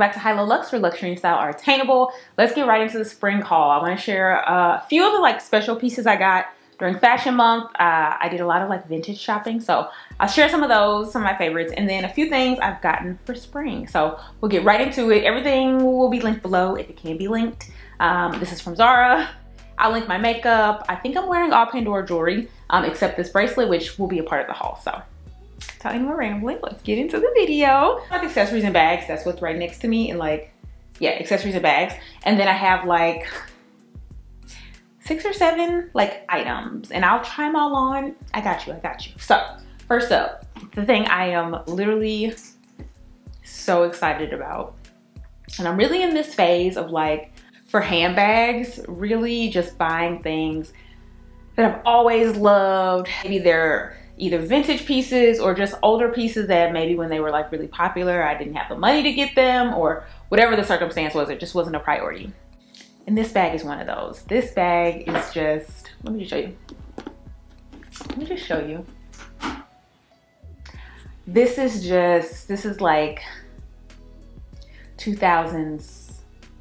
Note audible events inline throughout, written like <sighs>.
back to High Low Luxxe, luxury and style are attainable. Let's get right into the spring haul. I want to share a few of the like special pieces I got during fashion month. Uh, I did a lot of like vintage shopping, so I'll share some of those, some of my favorites, and then a few things I've gotten for spring. So we'll get right into it. Everything will be linked below if it can be linked. Um, this is from Zara. I'll link my makeup. I think I'm wearing all Pandora jewelry, um, except this bracelet, which will be a part of the haul. So talking more randomly, let's get into the video. Have accessories and bags. That's what's right next to me. And like, yeah, accessories and bags. And then I have like six or seven like items and I'll try them all on. I got you, I got you. So first up, the thing I am literally so excited about. And I'm really in this phase of like, for handbags, really just buying things that I've always loved. Maybe they're either vintage pieces or just older pieces that maybe when they were like really popular, I didn't have the money to get them or whatever the circumstance was, it just wasn't a priority. And this bag is one of those. This bag is just, let me just show you. Let me just show you. This is just, this is like 2000s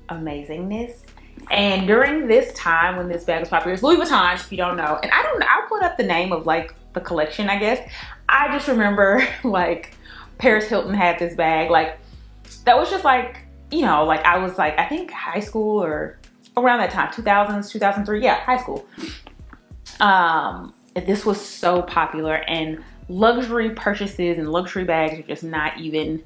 amazingness. And during this time when this bag was popular, it's Louis Vuitton, if you don't know. And I don't know, I'll put up the name of like the collection, I guess. I just remember <laughs> like Paris Hilton had this bag. Like that was just like, you know, like I was like, I think high school or around that time, 2000s, 2003, yeah, high school. Um, this was so popular and luxury purchases and luxury bags are just not even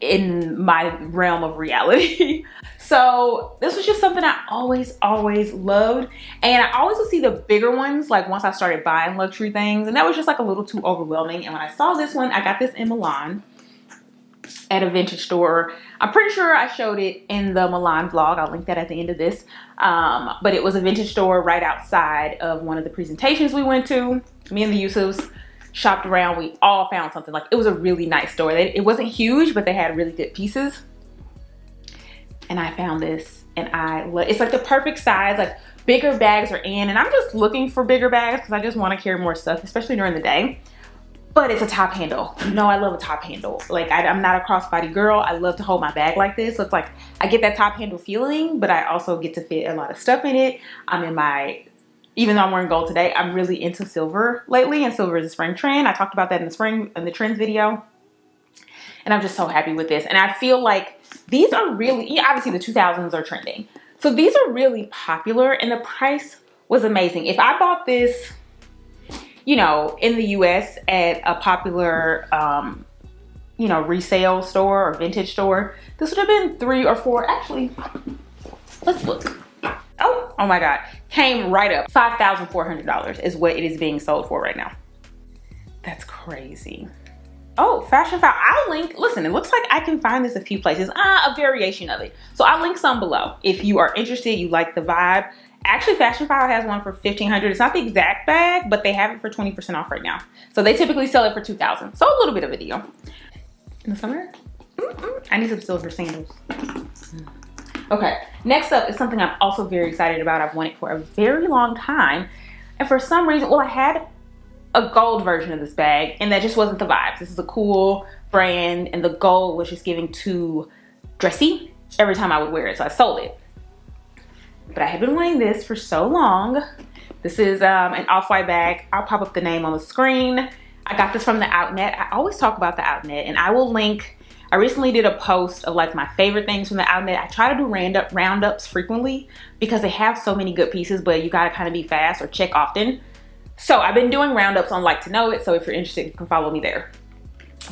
in my realm of reality. <laughs> so this was just something I always, always loved. And I always would see the bigger ones, like once I started buying luxury things. And that was just like a little too overwhelming. And when I saw this one, I got this in Milan at a vintage store. I'm pretty sure I showed it in the Milan vlog. I'll link that at the end of this. Um, but it was a vintage store right outside of one of the presentations we went to. Me and the Yusufs shopped around. We all found something. Like it was a really nice store. It wasn't huge, but they had really good pieces. And I found this and I love, it's like the perfect size. Like bigger bags are in and I'm just looking for bigger bags because I just want to carry more stuff, especially during the day but it's a top handle. You know I love a top handle. Like I, am not a crossbody girl. I love to hold my bag like this. So it's like I get that top handle feeling, but I also get to fit a lot of stuff in it. I'm in my, even though I'm wearing gold today, I'm really into silver lately and silver is a spring trend. I talked about that in the spring, in the trends video. And I'm just so happy with this. And I feel like these are really, obviously the 2000s are trending. So these are really popular and the price was amazing. If I bought this you know, in the US at a popular, um, you know, resale store or vintage store, this would have been three or four. Actually, let's look. Oh, my God. Came right up. $5,400 is what it is being sold for right now. That's crazy. Oh, Fashionphile. I'll link, listen, it looks like I can find this a few places. Ah, a variation of it. So I'll link some below. If you are interested, you like the vibe, Actually, Fashionphile has one for 1500 It's not the exact bag, but they have it for 20% off right now. So they typically sell it for 2000 So a little bit of a deal. In the summer, mm -mm, I need some silver sandals. Okay, next up is something I'm also very excited about. I've wanted for a very long time. And for some reason, well, I had a gold version of this bag and that just wasn't the vibes. This is a cool brand and the gold was just giving too dressy every time I would wear it. So I sold it but I have been wanting this for so long. This is um, an off-white bag. I'll pop up the name on the screen. I got this from the Outnet. I always talk about the Outnet and I will link, I recently did a post of like my favorite things from the Outnet. I try to do roundup, roundups frequently because they have so many good pieces, but you gotta kind of be fast or check often. So I've been doing roundups on Like to Know It, so if you're interested, you can follow me there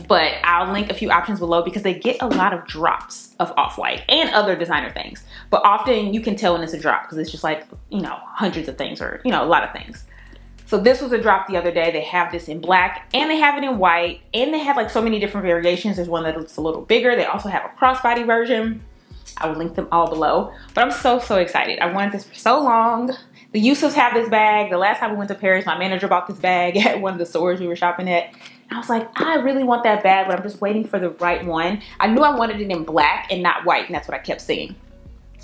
but I'll link a few options below because they get a lot of drops of Off-White and other designer things. But often you can tell when it's a drop because it's just like, you know, hundreds of things or, you know, a lot of things. So this was a drop the other day. They have this in black and they have it in white and they have like so many different variations. There's one that looks a little bigger. They also have a crossbody version. I will link them all below. But I'm so, so excited. I wanted this for so long. The Yusufs have this bag. The last time we went to Paris, my manager bought this bag <laughs> at one of the stores we were shopping at. I was like, I really want that bag, but I'm just waiting for the right one. I knew I wanted it in black and not white, and that's what I kept seeing.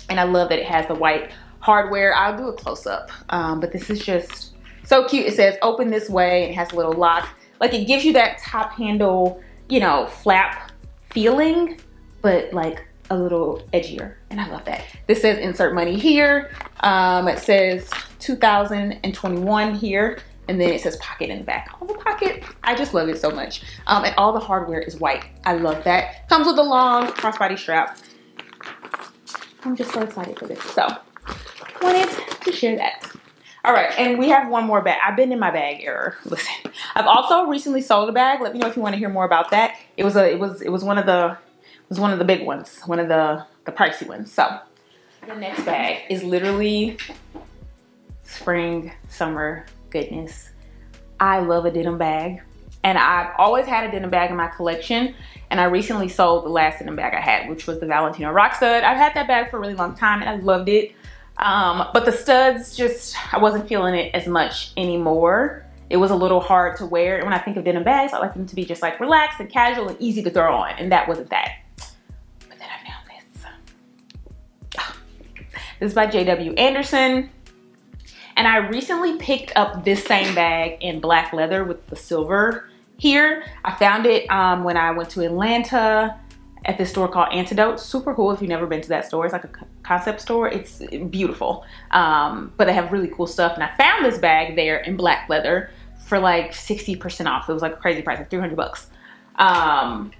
And I love that it has the white hardware. I'll do a close-up, um, but this is just so cute. It says open this way, and it has a little lock. Like it gives you that top handle, you know, flap feeling, but like a little edgier and I love that. This says insert money here. Um, it says 2021 here and then it says pocket in the back. All the pocket, I just love it so much. Um, and all the hardware is white. I love that. Comes with a long crossbody strap. I'm just so excited for this. So, wanted to share that. All right, and we have one more bag. I've been in my bag error. <laughs> Listen, I've also recently sold a bag. Let me know if you want to hear more about that. It was a, it was, it was one of the, it was one of the big ones, one of the, the pricey ones. So, the next bag is literally spring, summer goodness. I love a denim bag. And I've always had a denim bag in my collection. And I recently sold the last denim bag I had, which was the Valentino Rock Stud. I've had that bag for a really long time and I loved it. Um, but the studs just, I wasn't feeling it as much anymore. It was a little hard to wear. And when I think of denim bags, I like them to be just like relaxed and casual and easy to throw on. And that wasn't that. But then I found this. Oh. This is by J.W. Anderson. And I recently picked up this same bag in black leather with the silver here. I found it um, when I went to Atlanta at this store called Antidote. Super cool if you've never been to that store. It's like a concept store. It's beautiful. Um, but they have really cool stuff. And I found this bag there in black leather for like 60% off. It was like a crazy price, like 300 bucks. Um,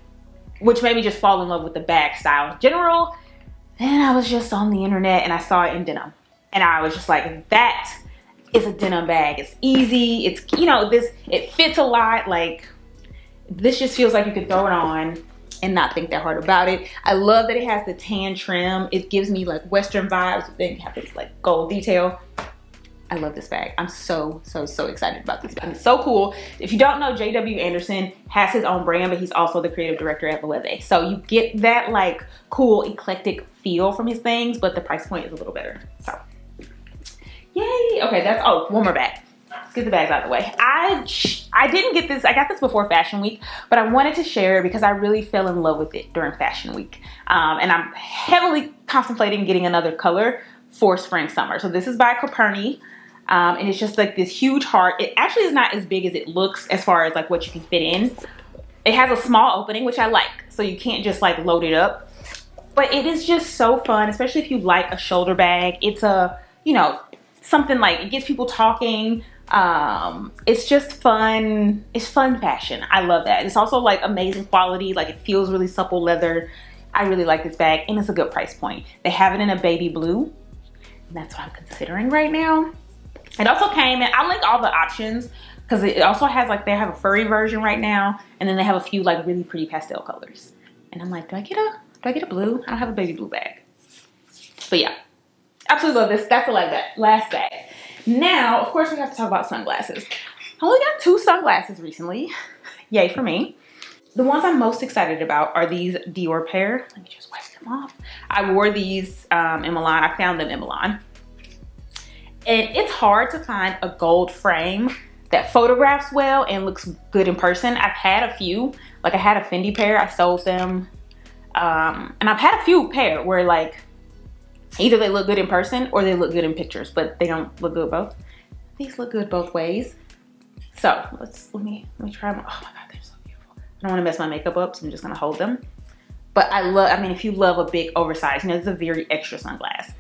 which made me just fall in love with the bag style in general. Then I was just on the internet and I saw it in denim. And I was just like, that is a denim bag. It's easy. It's, you know, this, it fits a lot. Like, this just feels like you could throw it on and not think that hard about it. I love that it has the tan trim. It gives me like Western vibes. Then you have this like gold detail. I love this bag. I'm so, so, so excited about this bag. It's so cool. If you don't know, JW Anderson has his own brand, but he's also the creative director at Valeze. So you get that like cool, eclectic feel from his things, but the price point is a little better. So Yay. Okay, that's, oh, one more bag. Get the bags out of the way. I, I didn't get this, I got this before Fashion Week, but I wanted to share it because I really fell in love with it during Fashion Week. Um, and I'm heavily contemplating getting another color for spring summer. So this is by Coperni. Um, and it's just like this huge heart. It actually is not as big as it looks as far as like what you can fit in. It has a small opening, which I like. So you can't just like load it up. But it is just so fun, especially if you like a shoulder bag. It's a, you know, something like it gets people talking um it's just fun. It's fun fashion. I love that. It's also like amazing quality. Like it feels really supple leather. I really like this bag and it's a good price point. They have it in a baby blue. And that's what i'm considering right now. It also came in i like all the options because it also has like they have a furry version right now and then they have a few like really pretty pastel colors. And i'm like do i get a do i get a blue? I don't have a baby blue bag. But yeah. Absolutely love this. That's the like that last bag. Now, of course, we have to talk about sunglasses. I only got two sunglasses recently. Yay for me. The ones I'm most excited about are these Dior pair. Let me just wipe them off. I wore these um, in Milan. I found them in Milan. And it's hard to find a gold frame that photographs well and looks good in person. I've had a few. Like I had a Fendi pair. I sold them. Um, and I've had a few pair where like Either they look good in person or they look good in pictures, but they don't look good both. These look good both ways. So let's, let me, let me try them. Oh my God, they're so beautiful. I don't wanna mess my makeup up, so I'm just gonna hold them. But I love, I mean, if you love a big oversized, you know, it's a very extra sunglass.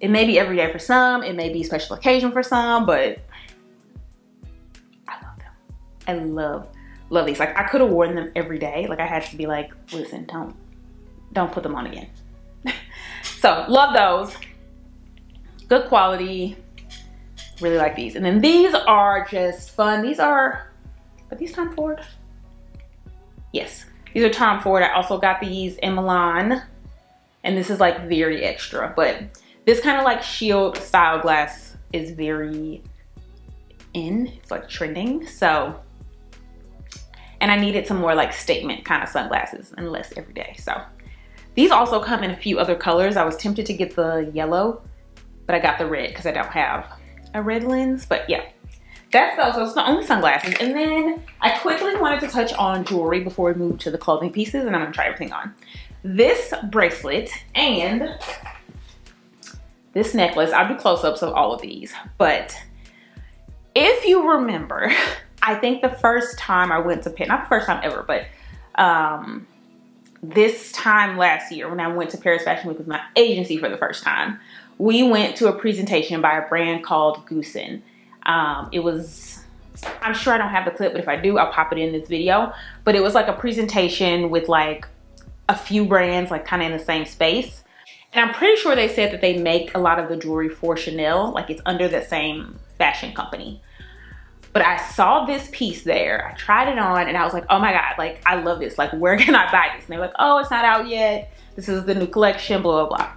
It may be every day for some, it may be special occasion for some, but I love them. I love, love these. Like I could have worn them every day. Like I had to be like, listen, don't, don't put them on again. So love those. Good quality. Really like these. And then these are just fun. These are, are these Tom Ford? Yes, these are Tom Ford. I also got these in Milan. And this is like very extra, but this kind of like shield style glass is very in. It's like trending. So, and I needed some more like statement kind of sunglasses and less every day. So these also come in a few other colors. I was tempted to get the yellow, but I got the red because I don't have a red lens. But yeah, that's those. Those are the only sunglasses. And then I quickly wanted to touch on jewelry before we move to the clothing pieces and I'm gonna try everything on. This bracelet and this necklace, I'll do close-ups of all of these, but if you remember, <laughs> I think the first time I went to Pitt, not the first time ever, but um, this time last year when I went to Paris Fashion Week with my agency for the first time, we went to a presentation by a brand called Goossens. Um, it was, I'm sure I don't have the clip, but if I do, I'll pop it in this video. But it was like a presentation with like a few brands like kind of in the same space. And I'm pretty sure they said that they make a lot of the jewelry for Chanel, like it's under the same fashion company. But I saw this piece there, I tried it on and I was like, oh my God, like I love this. Like where <laughs> can I buy this? And they're like, oh, it's not out yet. This is the new collection, blah, blah, blah.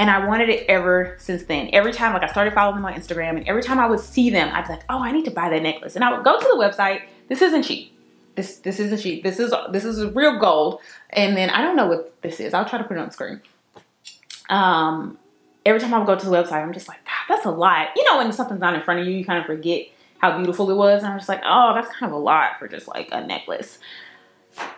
And I wanted it ever since then. Every time, like I started following them on Instagram and every time I would see them, I'd be like, oh, I need to buy that necklace. And I would go to the website. This isn't cheap. This, this isn't cheap. This is, this is real gold. And then I don't know what this is. I'll try to put it on screen. Um, every time I would go to the website, I'm just like, God, that's a lot. You know, when something's not in front of you, you kind of forget how beautiful it was. And I'm just like, oh, that's kind of a lot for just like a necklace.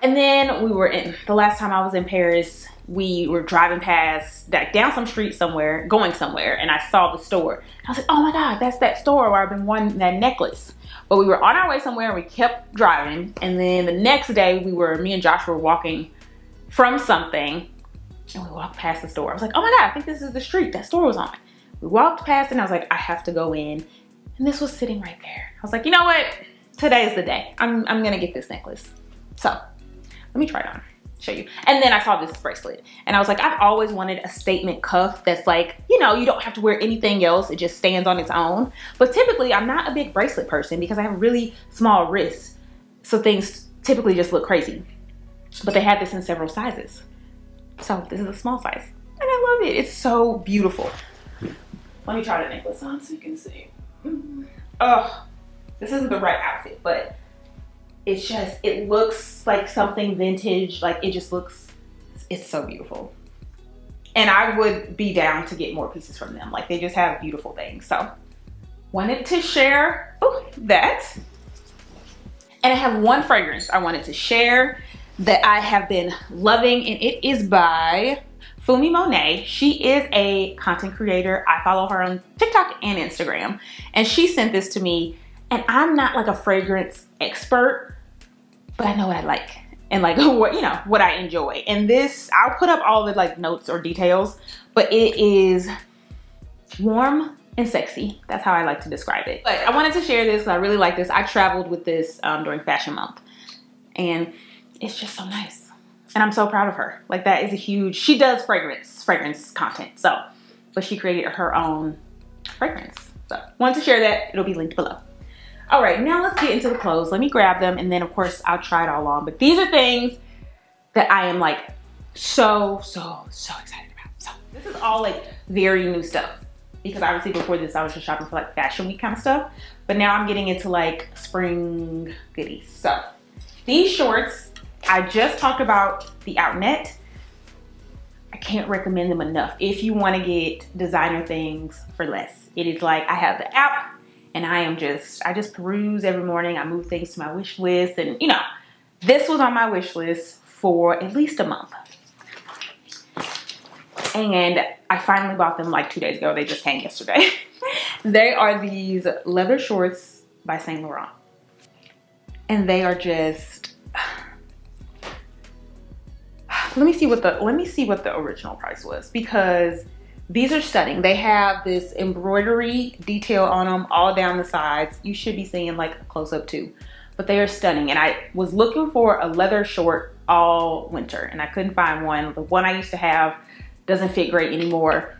And then we were in, the last time I was in Paris, we were driving past, that down some street somewhere, going somewhere, and I saw the store. I was like, oh my God, that's that store where I've been wanting that necklace. But we were on our way somewhere and we kept driving. And then the next day we were, me and Josh were walking from something and we walked past the store. I was like, oh my God, I think this is the street that store was on. We walked past and I was like, I have to go in. And this was sitting right there. I was like, you know what? Today's the day. I'm, I'm gonna get this necklace. So let me try it on show you. And then I saw this bracelet and I was like, I've always wanted a statement cuff that's like, you know, you don't have to wear anything else. It just stands on its own. But typically I'm not a big bracelet person because I have really small wrists. So things typically just look crazy. But they had this in several sizes. So this is a small size and I love it. It's so beautiful. Let me try the necklace on so you can see. Oh, this isn't the right outfit, but it's just, it looks like something vintage. Like it just looks, it's so beautiful. And I would be down to get more pieces from them. Like they just have beautiful things. So wanted to share oh, that. And I have one fragrance I wanted to share that I have been loving and it is by Fumi Monet. She is a content creator. I follow her on TikTok and Instagram. And she sent this to me and I'm not like a fragrance expert, but I know what I like and like <laughs> what, you know, what I enjoy. And this, I'll put up all the like notes or details, but it is warm and sexy. That's how I like to describe it. But I wanted to share this because I really like this. I traveled with this um, during fashion month and it's just so nice. And I'm so proud of her. Like that is a huge, she does fragrance, fragrance content. So, but she created her own fragrance. So want to share that. It'll be linked below. All right, now let's get into the clothes. Let me grab them and then of course I'll try it all on. But these are things that I am like so, so, so excited about. So this is all like very new stuff because obviously before this I was just shopping for like fashion week kind of stuff. But now I'm getting into like spring goodies. So these shorts, I just talked about the Outnet. I can't recommend them enough if you want to get designer things for less. It is like I have the app and I am just, I just peruse every morning. I move things to my wish list and you know, this was on my wish list for at least a month. And I finally bought them like two days ago. They just came yesterday. <laughs> they are these leather shorts by Saint Laurent. And they are just, let me see what the, let me see what the original price was because these are stunning. They have this embroidery detail on them all down the sides. You should be seeing like a close up too. But they are stunning. And I was looking for a leather short all winter and I couldn't find one. The one I used to have doesn't fit great anymore.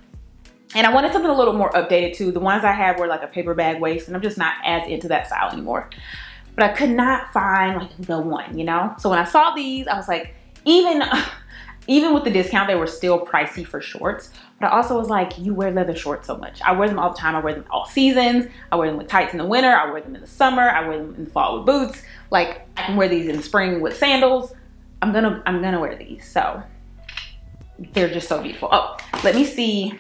And I wanted something a little more updated too. The ones I had were like a paper bag waist and I'm just not as into that style anymore. But I could not find like the one, you know? So when I saw these, I was like, even <laughs> even with the discount, they were still pricey for shorts. But I also was like, you wear leather shorts so much. I wear them all the time. I wear them all seasons. I wear them with tights in the winter. I wear them in the summer. I wear them in the fall with boots. Like I can wear these in spring with sandals. I'm gonna, I'm gonna wear these. So they're just so beautiful. Oh, let me see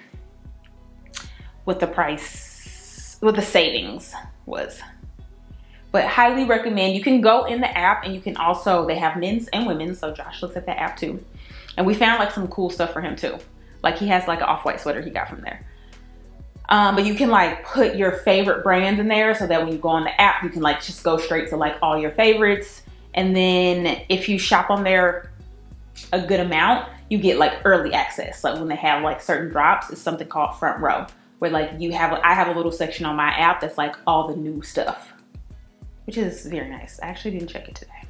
what the price, what the savings was. But highly recommend, you can go in the app and you can also, they have men's and women's. So Josh looks at the app too. And we found like some cool stuff for him too. Like he has like an off-white sweater he got from there. Um, but you can like put your favorite brands in there so that when you go on the app, you can like just go straight to like all your favorites. And then if you shop on there a good amount, you get like early access. Like when they have like certain drops, it's something called front row, where like you have, I have a little section on my app that's like all the new stuff, which is very nice. I actually didn't check it today.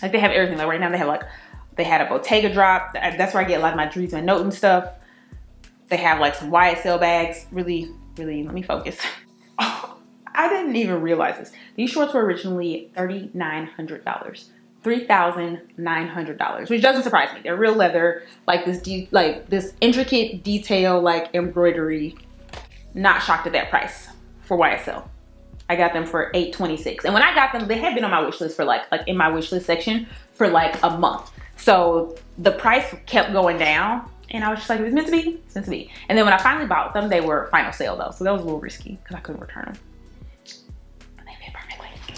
Like they have everything. Like right now they have like, they had a Bottega drop. That's where I get a lot of my Dries Van Noten stuff. They have like some YSL bags. Really, really, let me focus. <laughs> I didn't even realize this. These shorts were originally $3,900. $3,900, which doesn't surprise me. They're real leather, like this like this intricate detail like embroidery. Not shocked at that price for YSL. I got them for 826. And when I got them, they had been on my wish list for like like in my wish list section for like a month. So the price kept going down and I was just like, it was meant to be, it's meant to be. And then when I finally bought them, they were final sale though. So that was a little risky because I couldn't return them.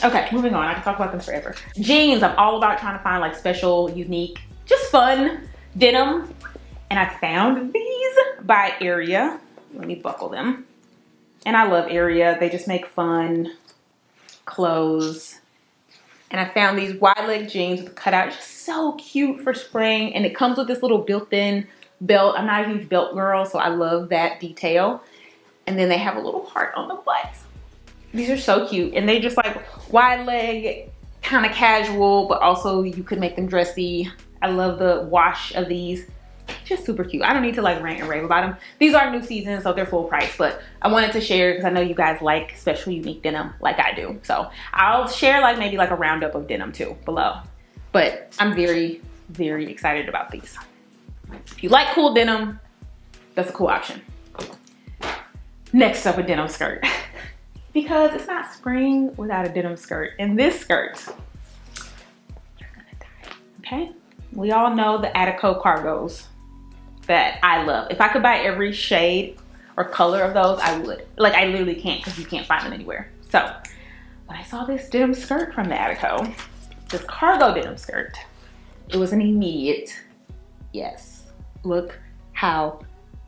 Okay, moving on. I can talk about them forever. Jeans, I'm all about trying to find like special, unique, just fun denim. And I found these by Area. Let me buckle them. And I love Area. They just make fun clothes. And I found these wide leg jeans with cutout, just so cute for spring. And it comes with this little built-in belt. I'm not a huge belt girl, so I love that detail. And then they have a little heart on the butt. These are so cute. And they just like wide leg, kind of casual, but also you could make them dressy. I love the wash of these. Just super cute. I don't need to like rant and rave about them. These are new seasons, so they're full price, but I wanted to share because I know you guys like special unique denim like I do. So I'll share like maybe like a roundup of denim too below. But I'm very, very excited about these. If you like cool denim, that's a cool option. Next up, a denim skirt. <laughs> because it's not spring without a denim skirt. And this skirt, okay? We all know the Attico cargos that I love. If I could buy every shade or color of those, I would. Like I literally can't because you can't find them anywhere. So when I saw this denim skirt from the Attico, this cargo denim skirt, it was an immediate yes. Look how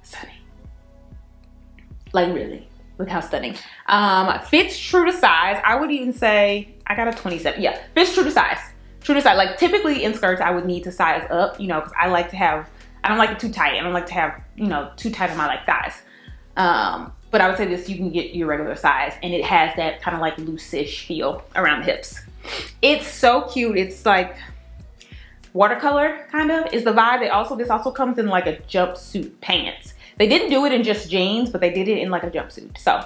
stunning. Like really. Look how stunning. Um, fits true to size. I would even say, I got a 27. Yeah, fits true to size. True to size. Like typically in skirts, I would need to size up, you know, because I like to have, I don't like it too tight. I don't like to have, you know, too tight on my like thighs. Um, but I would say this, you can get your regular size and it has that kind of like loose-ish feel around the hips. It's so cute. It's like watercolor kind of is the vibe. They also, this also comes in like a jumpsuit pants. They didn't do it in just jeans, but they did it in like a jumpsuit. So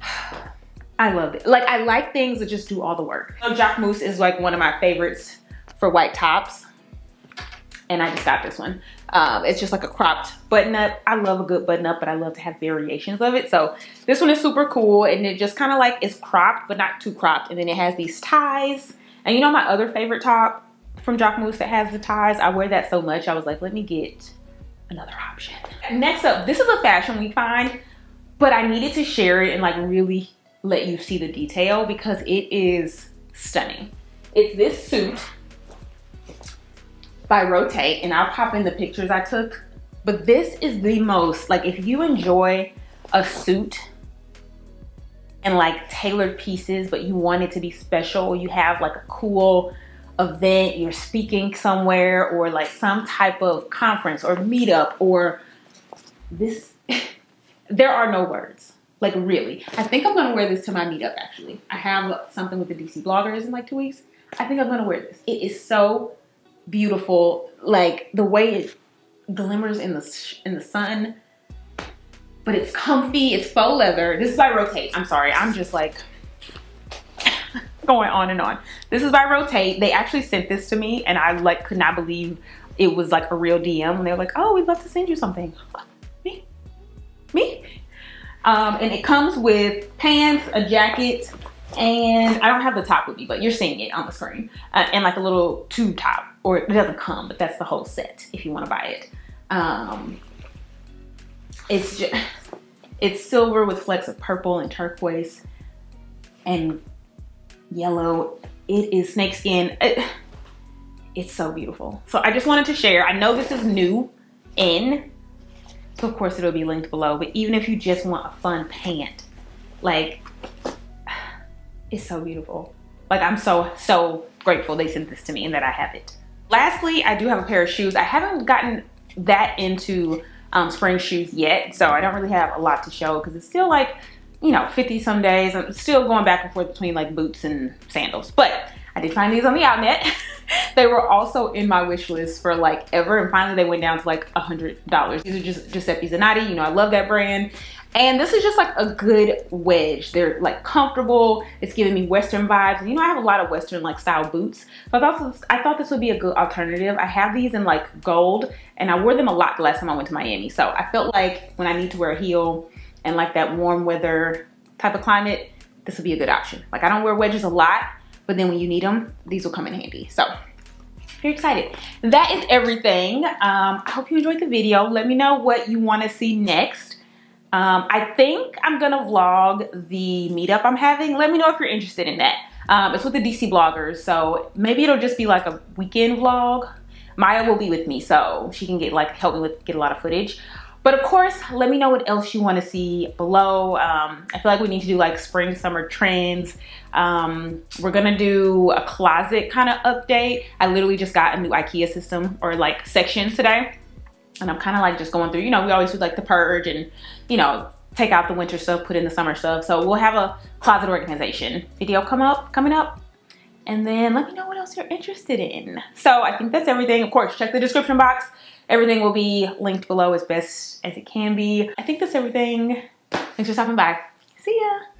<sighs> I love it. Like I like things that just do all the work. So Jacquemus is like one of my favorites for white tops. And I just got this one. Um, it's just like a cropped button up. I love a good button up, but I love to have variations of it. So this one is super cool. And it just kind of like is cropped, but not too cropped. And then it has these ties. And you know my other favorite top from Jacquemus that has the ties? I wear that so much. I was like, let me get another option. Next up, this is a fashion we find, but I needed to share it and like really let you see the detail because it is stunning. It's this suit by Rotate and I'll pop in the pictures I took. But this is the most, like if you enjoy a suit and like tailored pieces, but you want it to be special, you have like a cool event, you're speaking somewhere or like some type of conference or meetup or this, <laughs> there are no words. Like really. I think I'm gonna wear this to my meetup actually. I have something with the DC bloggers in like two weeks. I think I'm gonna wear this. It is so beautiful. Like the way it glimmers in the in the sun, but it's comfy. It's faux leather. This is by Rotate. I'm sorry. I'm just like <laughs> going on and on. This is by Rotate. They actually sent this to me and I like could not believe it was like a real DM. And they were like, oh, we'd love to send you something. Me? Me? Um, and it comes with pants, a jacket, and I don't have the top with me, but you're seeing it on the screen. Uh, and like a little tube top, or it doesn't come, but that's the whole set if you want to buy it. Um, it's just, it's silver with flecks of purple and turquoise and yellow. It is snakeskin. It, it's so beautiful. So I just wanted to share. I know this is new in, so of course it'll be linked below, but even if you just want a fun pant, like, it's so beautiful. Like I'm so, so grateful they sent this to me and that I have it. Lastly, I do have a pair of shoes. I haven't gotten that into um, spring shoes yet, so I don't really have a lot to show because it's still like, you know, 50 some days. I'm still going back and forth between like boots and sandals. But I did find these on the outnet. <laughs> they were also in my wish list for like ever and finally they went down to like a hundred dollars these are just Giuseppe Zanotti you know I love that brand and this is just like a good wedge they're like comfortable it's giving me western vibes you know I have a lot of western like style boots so I thought this, I thought this would be a good alternative I have these in like gold and I wore them a lot the last time I went to Miami so I felt like when I need to wear a heel and like that warm weather type of climate this would be a good option like I don't wear wedges a lot but then when you need them, these will come in handy. So very excited. That is everything. Um, I hope you enjoyed the video. Let me know what you want to see next. Um, I think I'm gonna vlog the meetup I'm having. Let me know if you're interested in that. Um, it's with the DC bloggers, so maybe it'll just be like a weekend vlog. Maya will be with me, so she can get like help me with get a lot of footage. But of course, let me know what else you want to see below. Um, I feel like we need to do like spring, summer trends. Um, we're to do a closet kind of update. I literally just got a new Ikea system or like sections today. And I'm kind of like just going through, you know, we always do like the purge and, you know, take out the winter stuff, put in the summer stuff. So we'll have a closet organization video come up, coming up. And then let me know what else you're interested in. So I think that's everything. Of course, check the description box. Everything will be linked below as best as it can be. I think that's everything. Thanks for stopping by. See ya.